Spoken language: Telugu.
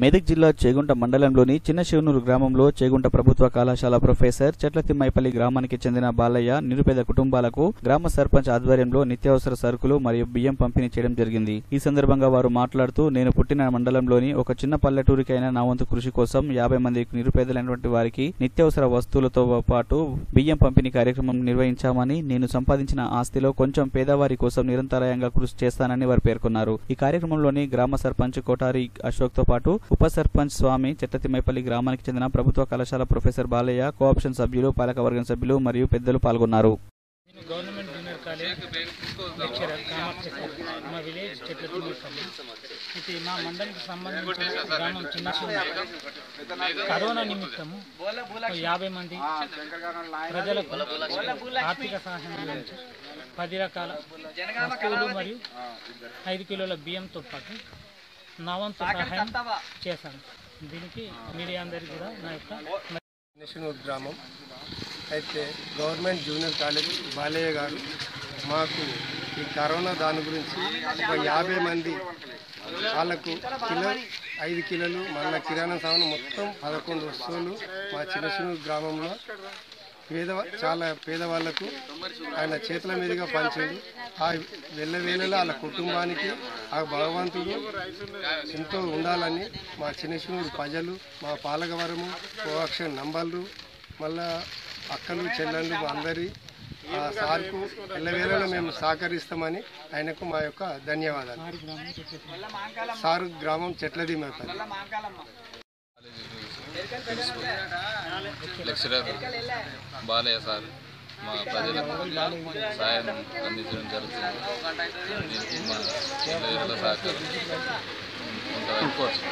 మెదక్ జిల్లా చేగుంట మండలంలోని చిన్న శివనూరు గ్రామంలో చేగుంట ప్రభుత్వ కళాశాల ప్రొఫెసర్ చెట్లతిమ్మైపల్లి గ్రామానికి చెందిన బాలయ్య నిరుపేద కుటుంబాలకు గ్రామ సర్పంచ్ ఆధ్వర్యంలో నిత్యావసర సరుకులు మరియు బియ్యం పంపిణీ చేయడం జరిగింది. ఈ సందర్భంగా వారు మాట్లాడుతూ నేను పుట్టిన మండలంలోని ఒక చిన్న పల్లెటూరికైనా నా వంతు కృషి కోసం యాభై మంది నిరుపేదలైనటువంటి వారికి నిత్యావసర వస్తువులతో పాటు బియ్యం పంపిణీ కార్యక్రమం నిర్వహించామని నేను సంపాదించిన ఆస్తిలో కొంచెం పేదవారి కోసం నిరంతరాయంగా కృషి చేస్తానని వారు పేర్కొన్నారు. ఈ కార్యక్రమంలోని గ్రామ సర్పంచ్ కోటారి అశోక్తో పాటు ఉప సర్పంచ్ స్వామి చెట్టతిమైపల్లి గ్రామానికి చెందిన ప్రభుత్వ కళాశాల ప్రొఫెసర్ బాలయ్య కోఆప్షన్ సభ్యులు పాలకవర్గం సభ్యులు మరియు పెద్దలు పాల్గొన్నారు. Government junior college lecturer Kamakshi మా విలేజ్ చెట్ల తిమ్మపల్లి మా మండలికి సంబంధించిన గ్రామం చిన్న కరోనా నిమిత్తము యాభై మంది ప్రజలకు ఆర్థిక సహాయం గురించి పది రకాల వస్తువులు మరియు ఐదు కిలోల బియ్యంతో పాటు నా వంతు సహాయం చేశాను. దీనికి మీడియా అందరికీ కూడా నా యొక్క గ్రామం. అయితే గవర్నమెంట్ జూనియర్ కాలేజ్ బాలయ్య గారు మాకు ఈ కరోనా దాని గురించి ఒక యాభై మంది వాళ్ళకు కిలో ఐదు కిలోలు మళ్ళీ కిరాణా సామాను మొత్తం పదకొండు వస్తువులు మా చిన్న గ్రామంలో పేద చాలా పేదవాళ్ళకు ఆయన చేతుల మీదుగా పంచాడు ఆ వెళ్ళవేళలో వాళ్ళ కుటుంబానికి ఆ భగవంతుడు ఎంతో ఉండాలని మా చిన్నశివుడు ప్రజలు మా పాలకవరము కోవాక్షన్ నంబర్లు మళ్ళా అక్కలు చెల్లెళ్ళు అందరి ఆ సార్కు ఎల్లవేళలో మేము సహకరిస్తామని ఆయనకు మా యొక్క ధన్యవాదాలు. సారు గ్రామం చెట్లది మేపల్లి లెక్చరర్ బాలయ్య సార్ మా ప్రజలకు సాయం అందించడం జరుగుతుంది దీనికి మా పిల్లల సహకారం ఉంటుందని కోరుతున్నాను